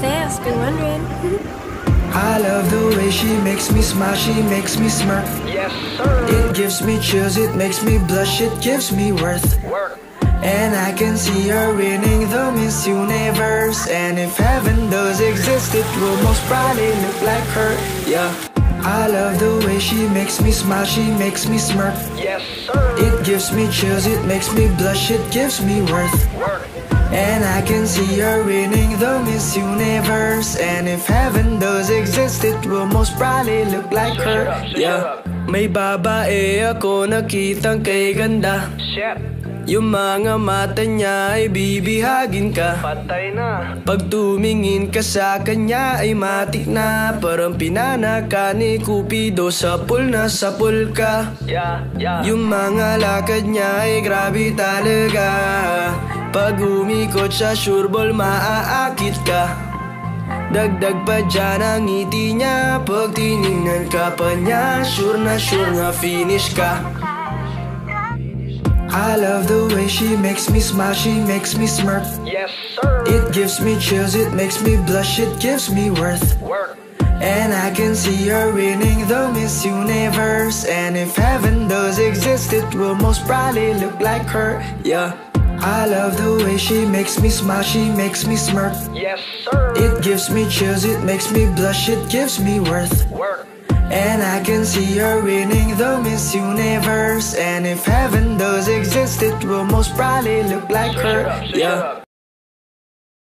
Matthias, been wondering. I love the way she makes me smile, she makes me smirk. Yes, sir. It gives me chills, it makes me blush, it gives me worth. Work. And I can see her winning the Miss Universe. And if heaven does exist, it will most probably look like her. Yeah. I love the way she makes me smile, she makes me smirk. Yes, sir. It gives me chills, it makes me blush, it gives me worth. Work. And I can see her winning the Miss Universe. And if heaven does exist, it will most probably look like her. Yeah. May babae ako nakitang kay ganda. Shit. Yung mga mata niya ay bibihagin ka. Patay na. Pag tumingin ka sa kanya ay matik na Parang pinanaka ni Cupido sa pool na sa pool ka Yeah, yeah. Yung mga lakad niya ay grabe talaga Pag umikot sa sureball maaakit ka Dagdag pa dyan ang ngiti niya Pag tinignan ka pa niya Sure na sure na finish ka I love the way she makes me smile, she makes me smirk Yes, sir. It gives me chills, it makes me blush, it gives me worth Work. And I can see her winning the Miss Universe And if heaven does exist, it will most probably look like her Yeah I love the way she makes me smile, she makes me smirk Yes, sir. It gives me chills, it makes me blush, it gives me worth Work. And I can see her winning the Miss Universe. And if heaven does exist, it will most probably look like her. Shut up, shut Yeah.